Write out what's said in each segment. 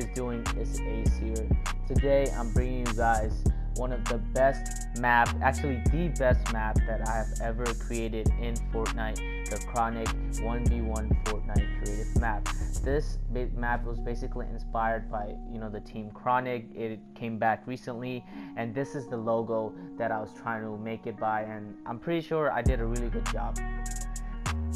Guys doing? It's Ace here. Today I'm bringing you guys one of the best map, actually the best map that I have ever created in Fortnite, the Chronic 1v1 Fortnite creative map. This map was basically inspired by, you know, the team Chronic. It came back recently and this is the logo that I was trying to make it by and I'm pretty sure I did a really good job.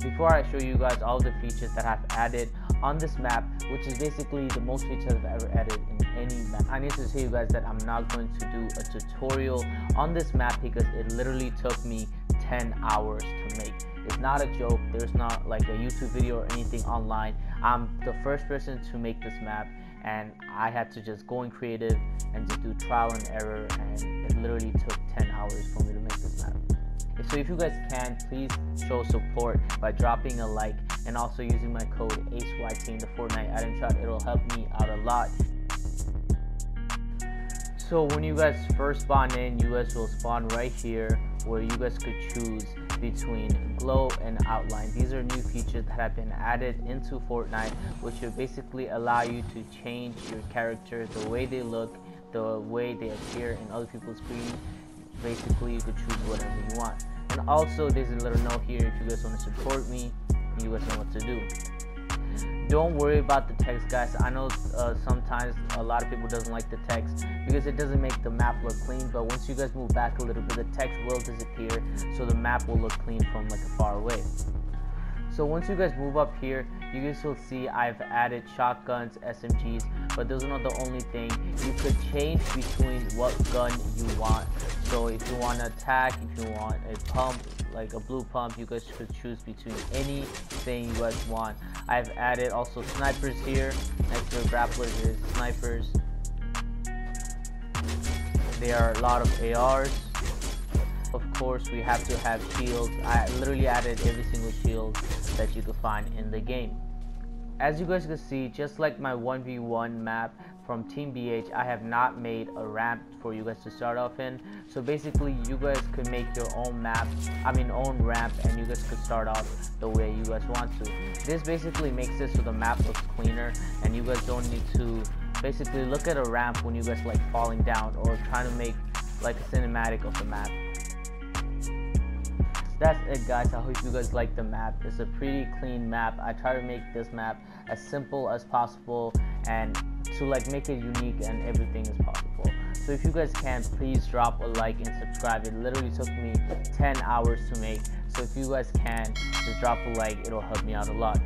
Before I show you guys all the features that I've added on this map, which is basically the most features I've ever added in any map. I need to tell you guys that I'm not going to do a tutorial on this map because it literally took me 10 hours to make. It's not a joke, there's not like a YouTube video or anything online. I'm the first person to make this map and I had to just go in creative and just do trial and error and it literally took 10 hours for me to make this map. So if you guys can, please show support by dropping a like and also using my code ACEYT in the Fortnite item shop. It'll help me out a lot. So when you guys first spawn in, you guys will spawn right here where you guys could choose between glow and outline. These are new features that have been added into Fortnite which will basically allow you to change your character, the way they look, the way they appear in other people's screen basically you could choose whatever you want and also there's a little note here if you guys want to support me you guys know what to do don't worry about the text guys i know uh, sometimes a lot of people doesn't like the text because it doesn't make the map look clean but once you guys move back a little bit the text will disappear so the map will look clean from like far away so once you guys move up here, you guys will see I've added shotguns, SMGs, but those are not the only thing. You could change between what gun you want. So if you want to attack, if you want a pump, like a blue pump, you guys could choose between anything you guys want. I've added also snipers here. Next to the grapplers is snipers. There are a lot of ARs of course we have to have shields i literally added every single shield that you could find in the game as you guys can see just like my 1v1 map from team bh i have not made a ramp for you guys to start off in. So basically you guys could make your own map i mean own ramp and you guys could start off the way you guys want to. This basically makes it so the map looks cleaner and you guys don't need to basically look at a ramp when you guys like falling down or trying to make like a cinematic of the map that's it guys. I hope you guys like the map. It's a pretty clean map. I try to make this map as simple as possible and to like make it unique and everything is possible. So if you guys can please drop a like and subscribe. It literally took me 10 hours to make. So if you guys can just drop a like. It'll help me out a lot